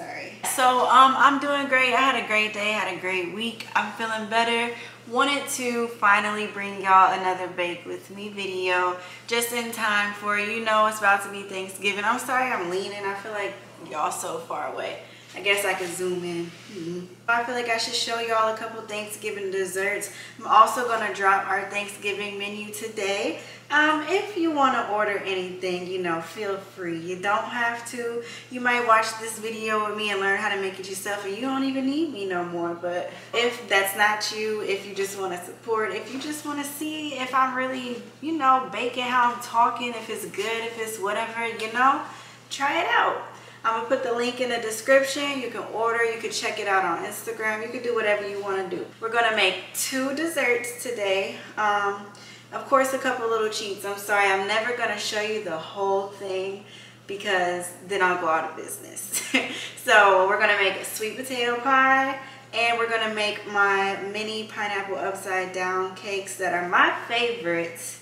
sorry. So um, I'm doing great. I had a great day, had a great week. I'm feeling better. Wanted to finally bring y'all another Bake With Me video just in time for, you know, it's about to be Thanksgiving. I'm sorry I'm leaning. I feel like y'all so far away. I guess I could zoom in. Mm -hmm. I feel like I should show y'all a couple Thanksgiving desserts. I'm also going to drop our Thanksgiving menu today. Um, if you want to order anything, you know, feel free. You don't have to. You might watch this video with me and learn how to make it yourself and you don't even need me no more. But if that's not you, if you just want to support, if you just want to see if I'm really, you know, baking how I'm talking, if it's good, if it's whatever, you know, try it out. I'm going to put the link in the description. You can order. You can check it out on Instagram. You can do whatever you want to do. We're going to make two desserts today. Um, of course, a couple little cheats. I'm sorry, I'm never going to show you the whole thing because then I'll go out of business. so we're going to make a sweet potato pie and we're going to make my mini pineapple upside down cakes that are my favorites.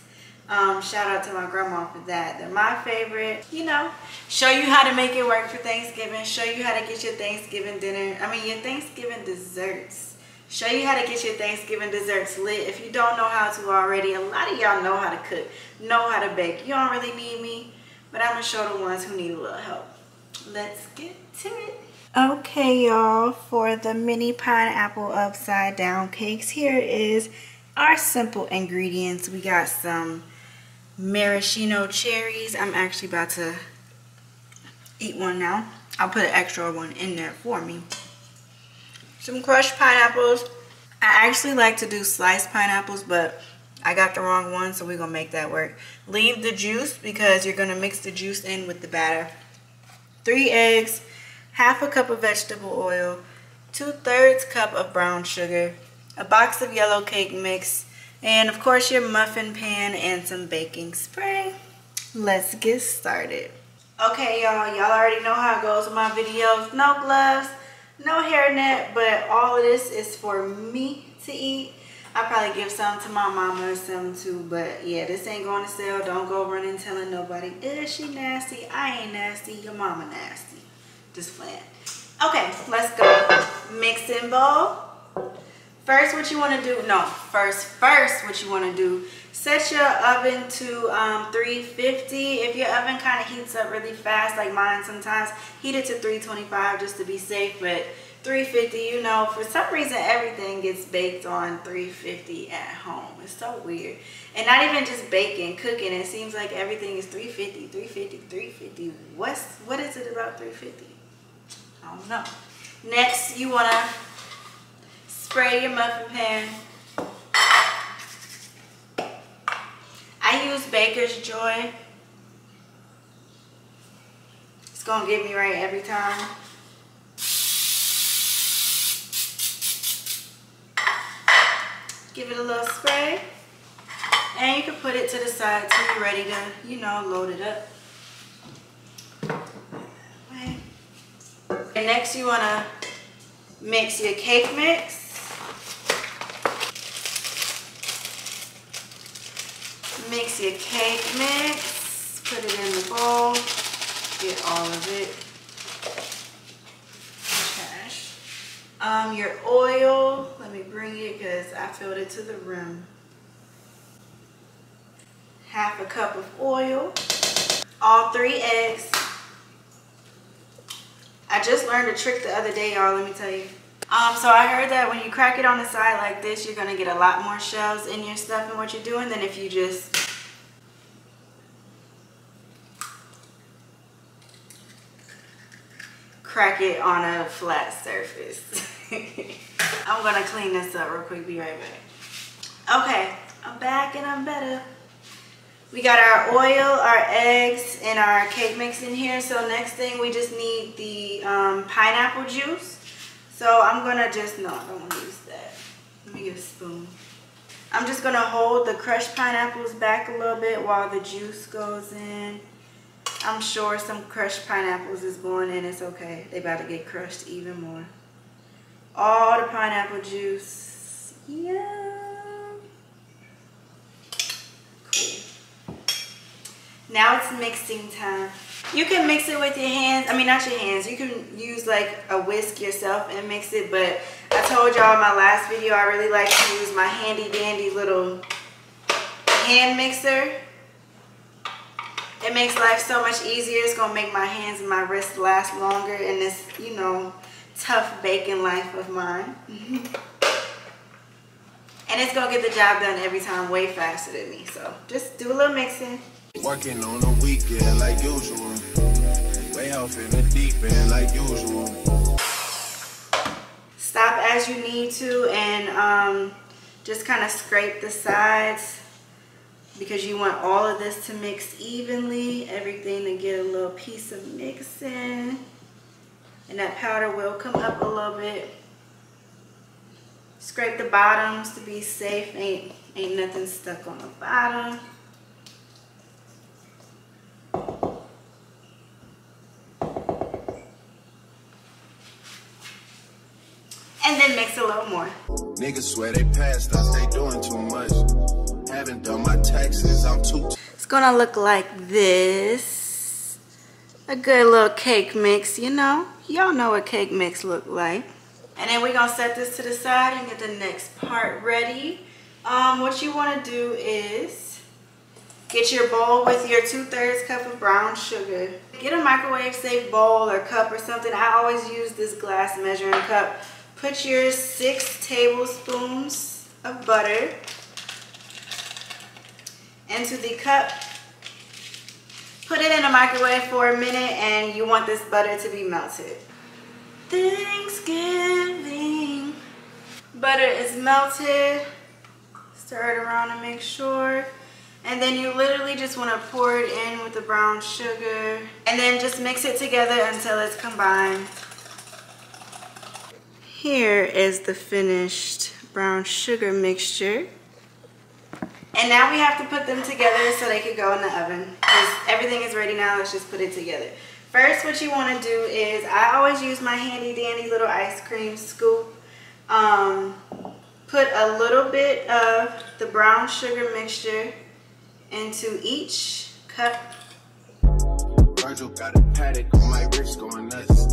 Um, shout out to my grandma for that. They're my favorite. You know, show you how to make it work for Thanksgiving. Show you how to get your Thanksgiving dinner. I mean, your Thanksgiving desserts show you how to get your Thanksgiving desserts lit. If you don't know how to already, a lot of y'all know how to cook, know how to bake. You don't really need me, but I'm going to show the ones who need a little help. Let's get to it. Okay, y'all, for the mini pineapple upside down cakes, here is our simple ingredients. We got some maraschino cherries. I'm actually about to eat one now. I'll put an extra one in there for me some crushed pineapples. I actually like to do sliced pineapples, but I got the wrong one, so we're going to make that work. Leave the juice because you're going to mix the juice in with the batter. Three eggs, half a cup of vegetable oil, two-thirds cup of brown sugar, a box of yellow cake mix, and of course your muffin pan and some baking spray. Let's get started. Okay, y'all. Y'all already know how it goes with my videos. No gloves, no hairnet, but all of this is for me to eat. i probably give some to my mama some too, but yeah, this ain't going to sell. Don't go running telling nobody, is she nasty? I ain't nasty, your mama nasty. Just playing. Okay, let's go. Mixing bowl. First, what you want to do, no, first, first, what you want to do Set your oven to um, 350. If your oven kind of heats up really fast, like mine sometimes, heat it to 325 just to be safe. But 350, you know, for some reason, everything gets baked on 350 at home. It's so weird. And not even just baking, cooking. It seems like everything is 350, 350, 350. What's, what is it about 350? I don't know. Next, you want to spray your muffin pan I use Baker's Joy. It's going to get me right every time. Give it a little spray. And you can put it to the side till you're ready to, you know, load it up. And next you want to mix your cake mix. Mix your cake mix. Put it in the bowl. Get all of it. Trash. Um, your oil. Let me bring it because I filled it to the rim. Half a cup of oil. All three eggs. I just learned a trick the other day, y'all. Let me tell you. Um, so I heard that when you crack it on the side like this, you're going to get a lot more shells in your stuff and what you're doing than if you just crack it on a flat surface. I'm going to clean this up real quick. Be right back. Okay, I'm back and I'm better. We got our oil, our eggs, and our cake mix in here. So next thing, we just need the um, pineapple juice. So I'm gonna just, no, I don't wanna use that. Let me get a spoon. I'm just gonna hold the crushed pineapples back a little bit while the juice goes in. I'm sure some crushed pineapples is going in, it's okay. They about to get crushed even more. All the pineapple juice, yeah. Cool. Now it's mixing time. You can mix it with your hands. I mean, not your hands. You can use like a whisk yourself and mix it. But I told y'all in my last video, I really like to use my handy dandy little hand mixer. It makes life so much easier. It's going to make my hands and my wrists last longer in this, you know, tough baking life of mine. and it's going to get the job done every time way faster than me. So just do a little mixing. Working on a weekend like usual. Off in the deep end like usual. Stop as you need to and um, just kind of scrape the sides because you want all of this to mix evenly. Everything to get a little piece of mixing. And that powder will come up a little bit. Scrape the bottoms to be safe. Ain't, ain't nothing stuck on the bottom. And then mix a little more. Niggas swear they passed us, they doing too much. Haven't done my taxes, I'm too. It's gonna look like this. A good little cake mix, you know. Y'all know what cake mix look like. And then we're gonna set this to the side and get the next part ready. Um, what you wanna do is get your bowl with your two thirds cup of brown sugar. Get a microwave safe bowl or cup or something. I always use this glass measuring cup Put your six tablespoons of butter into the cup. Put it in a microwave for a minute and you want this butter to be melted. Thanksgiving. Butter is melted. Stir it around to make sure. And then you literally just want to pour it in with the brown sugar. And then just mix it together until it's combined. Here is the finished brown sugar mixture. And now we have to put them together so they can go in the oven. Everything is ready now, let's just put it together. First, what you want to do is, I always use my handy dandy little ice cream scoop. Um, put a little bit of the brown sugar mixture into each cup. Virgil got a Patek on my wrist going nuts.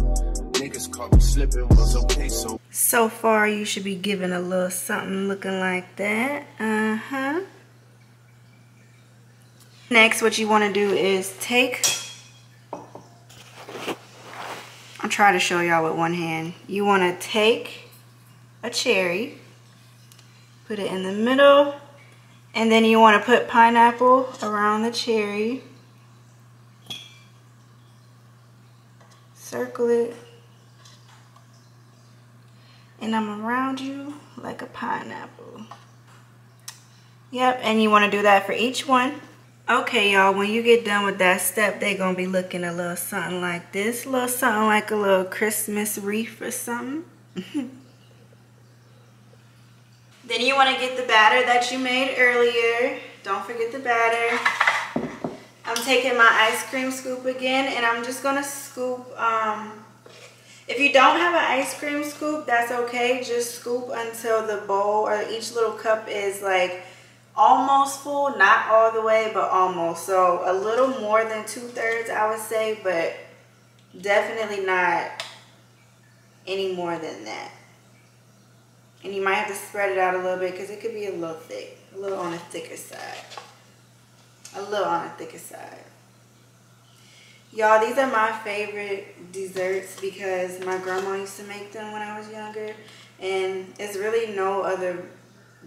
Niggas caught me slipping was okay, so. So far, you should be giving a little something looking like that. Uh-huh. Next, what you want to do is take... I'll try to show y'all with one hand. You want to take a cherry, put it in the middle, and then you want to put pineapple around the cherry. Circle it and I'm around you like a pineapple. Yep, and you want to do that for each one. Okay, y'all, when you get done with that step, they're to be looking a little something like this. A little something like a little Christmas wreath or something. then you want to get the batter that you made earlier. Don't forget the batter. I'm taking my ice cream scoop again, and I'm just to scoop um, if you don't have an ice cream scoop, that's okay. Just scoop until the bowl or each little cup is like almost full. Not all the way, but almost. So a little more than two thirds, I would say, but definitely not any more than that. And you might have to spread it out a little bit because it could be a little thick, a little on the thicker side. A little on the thicker side. Y'all, these are my favorite desserts because my grandma used to make them when I was younger. And it's really no other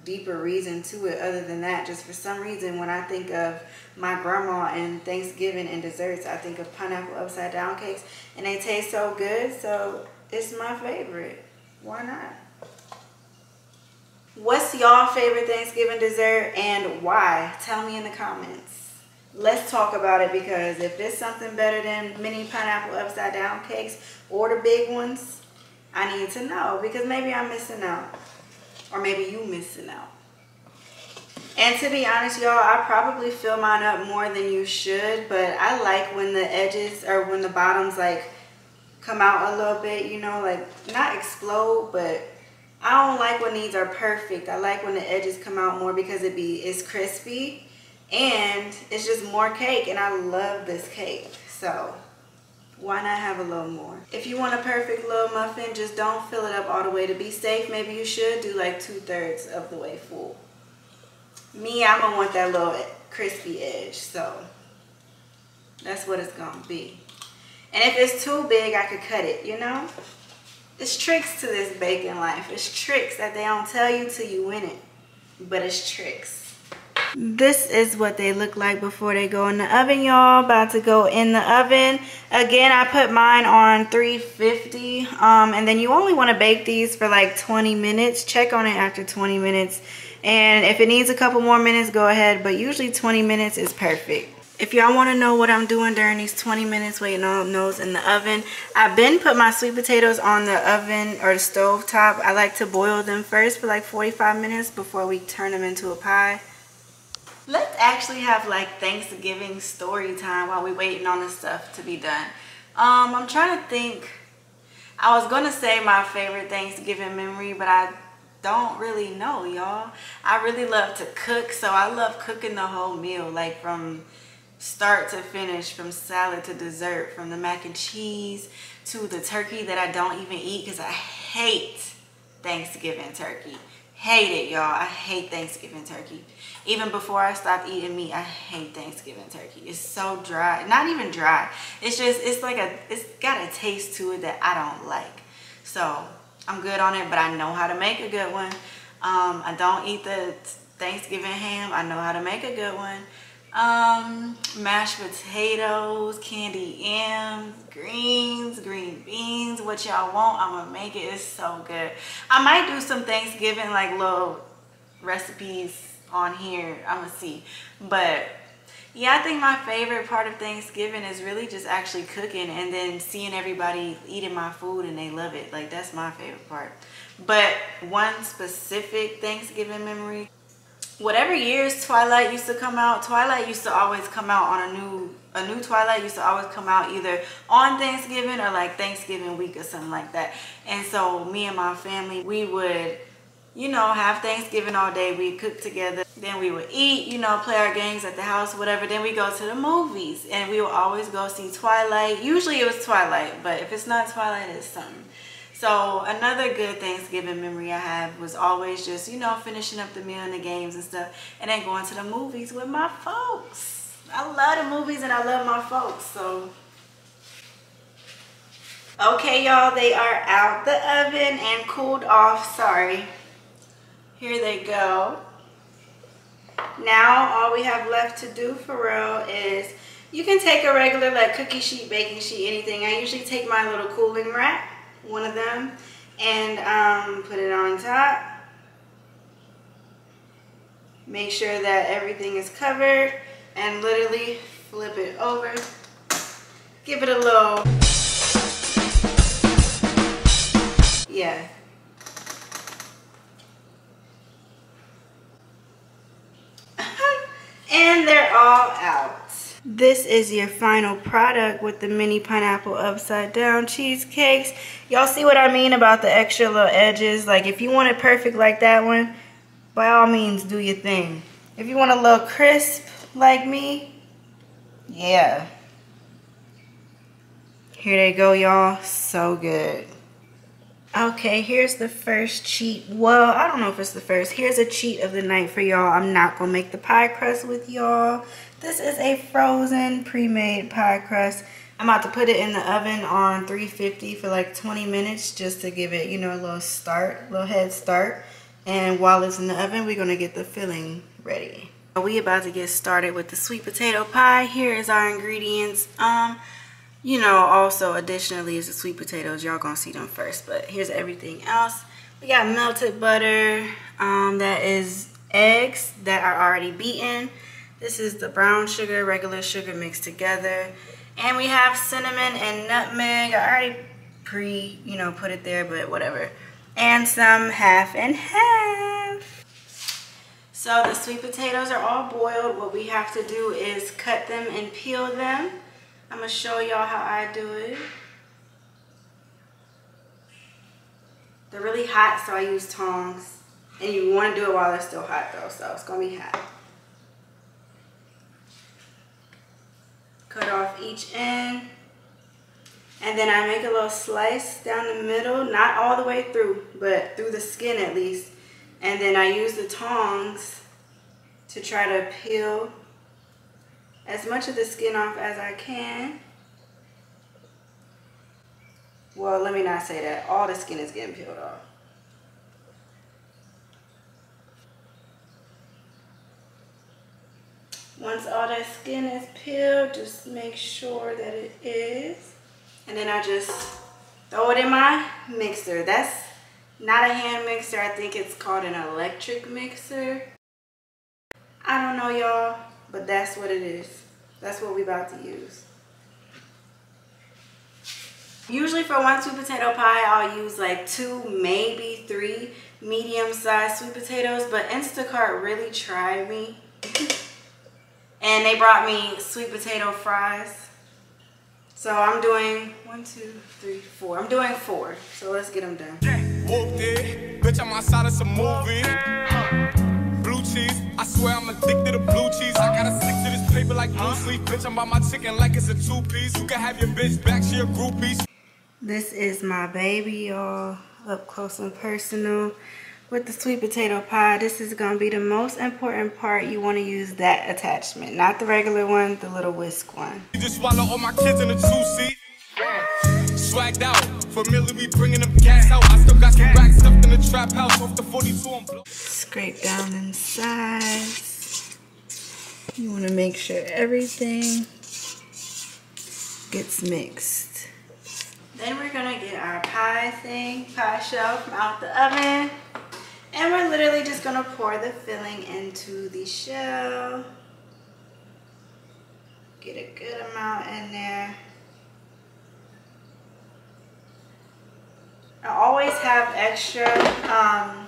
deeper reason to it other than that. Just for some reason, when I think of my grandma and Thanksgiving and desserts, I think of pineapple upside down cakes. And they taste so good, so it's my favorite. Why not? What's y'all favorite Thanksgiving dessert and why? Tell me in the comments let's talk about it because if there's something better than mini pineapple upside down cakes or the big ones, I need to know because maybe I'm missing out or maybe you missing out. And to be honest, y'all, I probably fill mine up more than you should, but I like when the edges or when the bottoms like come out a little bit, you know, like not explode, but I don't like when these are perfect. I like when the edges come out more because it be it's crispy and it's just more cake and I love this cake. So why not have a little more? If you want a perfect little muffin, just don't fill it up all the way. To be safe, maybe you should do like two thirds of the way full. Me, I'm gonna want that little crispy edge, so that's what it's gonna be. And if it's too big, I could cut it, you know? It's tricks to this baking life. It's tricks that they don't tell you till you win it. But it's tricks. This is what they look like before they go in the oven, y'all. About to go in the oven. Again, I put mine on 350. Um, and then you only want to bake these for like 20 minutes. Check on it after 20 minutes. And if it needs a couple more minutes, go ahead. But usually 20 minutes is perfect. If y'all want to know what I'm doing during these 20 minutes waiting on those in the oven, I've been put my sweet potatoes on the oven or the stove top. I like to boil them first for like 45 minutes before we turn them into a pie. Let's actually have like Thanksgiving story time while we're waiting on the stuff to be done. Um, I'm trying to think. I was going to say my favorite Thanksgiving memory, but I don't really know, y'all. I really love to cook, so I love cooking the whole meal, like from start to finish, from salad to dessert, from the mac and cheese to the turkey that I don't even eat because I hate Thanksgiving turkey. Hate it, y'all. I hate Thanksgiving turkey. Even before I stopped eating meat, I hate Thanksgiving turkey. It's so dry. Not even dry. It's just, it's like a, it's got a taste to it that I don't like. So I'm good on it, but I know how to make a good one. Um, I don't eat the Thanksgiving ham. I know how to make a good one um mashed potatoes candy yams greens green beans what y'all want i'm gonna make it. It's so good. I might do some thanksgiving like little recipes on here. I'm gonna see. But yeah i think my favorite part of thanksgiving is really just actually cooking and then seeing everybody eating my food and they love it. Like that's my favorite part. But one specific thanksgiving memory whatever years Twilight used to come out, Twilight used to always come out on a new a new Twilight used to always come out either on Thanksgiving or like Thanksgiving week or something like that. And so me and my family, we would, you know, have Thanksgiving all day. We cook together. Then we would eat, you know, play our games at the house, whatever. Then we go to the movies and we would always go see Twilight. Usually it was Twilight, but if it's not Twilight, it's something. So another good Thanksgiving memory I have was always just, you know, finishing up the meal and the games and stuff and then going to the movies with my folks. I love the movies and I love my folks, so. Okay, y'all, they are out the oven and cooled off, sorry. Here they go. Now, all we have left to do for real is, you can take a regular like cookie sheet, baking sheet, anything. I usually take my little cooling rack one of them and um, put it on top. Make sure that everything is covered and literally flip it over. Give it a little, yeah. and they're all out. This is your final product with the mini pineapple upside down cheesecakes. Y'all see what I mean about the extra little edges? Like if you want it perfect like that one, by all means do your thing. If you want a little crisp like me, yeah. Here they go, y'all. So good. Okay, here's the first cheat. Well, I don't know if it's the first. Here's a cheat of the night for y'all. I'm not going to make the pie crust with y'all. This is a frozen pre-made pie crust. I'm about to put it in the oven on 350 for like 20 minutes just to give it, you know, a little start, a little head start. And while it's in the oven, we're going to get the filling ready. We about to get started with the sweet potato pie. Here is our ingredients. Um, you know, also additionally is the sweet potatoes. Y'all gonna see them first, but here's everything else. We got melted butter. Um, that is eggs that are already beaten. This is the brown sugar, regular sugar mixed together. And we have cinnamon and nutmeg. I already pre, you know, put it there, but whatever. And some half and half. So the sweet potatoes are all boiled. What we have to do is cut them and peel them. I'm going to show y'all how I do it. They're really hot, so I use tongs. And you want to do it while they're still hot, though, so it's going to be hot. cut off each end. And then I make a little slice down the middle, not all the way through, but through the skin at least. And then I use the tongs to try to peel as much of the skin off as I can. Well, let me not say that. All the skin is getting peeled off. Once all that skin is peeled, just make sure that it is. And then I just throw it in my mixer. That's not a hand mixer. I think it's called an electric mixer. I don't know y'all, but that's what it is. That's what we're about to use. Usually for one sweet potato pie, I'll use like two, maybe three medium-sized sweet potatoes, but Instacart really tried me. and they brought me sweet potato fries. So I'm doing one, two, three, four. I'm doing four. So let's get them done. Bitch, I'm outside of some movie. Blue cheese. I swear I'm addicted to blue cheese. I gotta stick to this paper like blue sleep. Bitch, I'm by my chicken like it's a two-piece. You can have your bitch back, she a groupie. This is my baby, y'all. Up close and personal with the sweet potato pie. This is going to be the most important part. You want to use that attachment, not the regular one, the little whisk one. You just swallow all my kids in a two-seat. Swagged out, familiar, we bringing them gas out. I still got some racks stuffed in the trap house off the 42 Scrape down inside. You want to make sure everything gets mixed. Then we're gonna get our pie thing, pie shell from out the oven. And we're literally just gonna pour the filling into the shell. Get a good amount in there. I always have extra, um,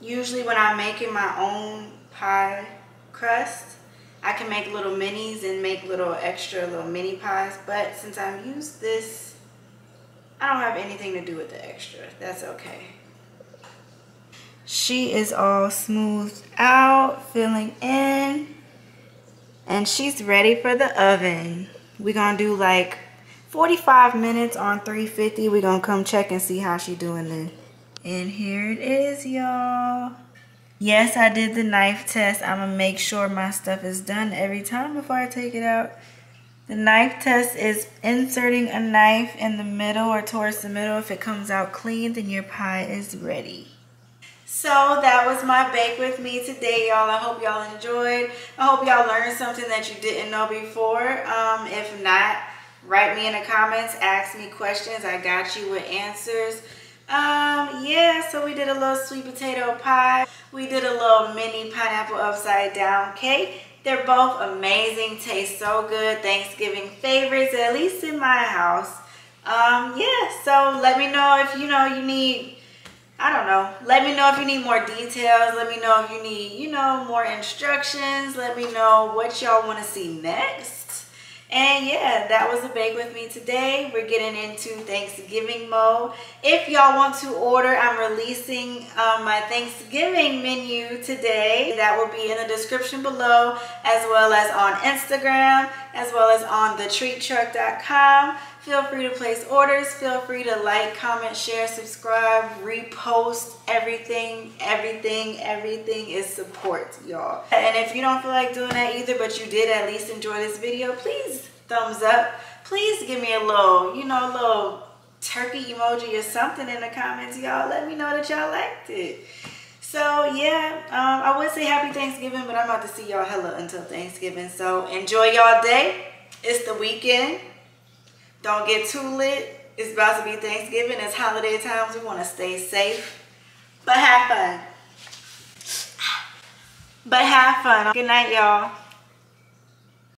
usually when I'm making my own pie crust, I can make little minis and make little extra little mini pies. But since I've used this I don't have anything to do with the extra. That's okay. She is all smoothed out, filling in. And she's ready for the oven. We're to do like 45 minutes on 350. We're going to come check and see how she doing it. And here it is, y'all. Yes, I did the knife test. I'm going to make sure my stuff is done every time before I take it out. The knife test is inserting a knife in the middle or towards the middle. If it comes out clean, then your pie is ready. So that was my bake with me today, y'all. I hope y'all enjoyed. I hope y'all learned something that you didn't know before. Um, if not, write me in the comments. Ask me questions. I got you with answers. Um, yeah, so we did a little sweet potato pie. We did a little mini pineapple upside down cake. They're both amazing, taste so good. Thanksgiving favorites, at least in my house. Um, yeah, so let me know if you know you need, I don't know, let me know if you need more details. Let me know if you need, you know, more instructions. Let me know what y'all want to see next. And yeah, that was a bake with me today. We're getting into Thanksgiving mode. If y'all want to order, I'm releasing um, my Thanksgiving menu today. That will be in the description below, as well as on Instagram, as well as on thetreattruck.com. Feel free to place orders. Feel free to like, comment, share, subscribe, repost everything. Everything, everything is support, y'all. And if you don't feel like doing that either, but you did at least enjoy this video, please thumbs up. Please give me a little, you know, a little turkey emoji or something in the comments, y'all. Let me know that y'all liked it. So, yeah, um, I would say happy Thanksgiving, but I'm about to see y'all hella until Thanksgiving. So, enjoy y'all day. It's the weekend. Don't get too lit. It's about to be Thanksgiving. It's holiday times. We want to stay safe. But have fun. But have fun. Good night, y'all.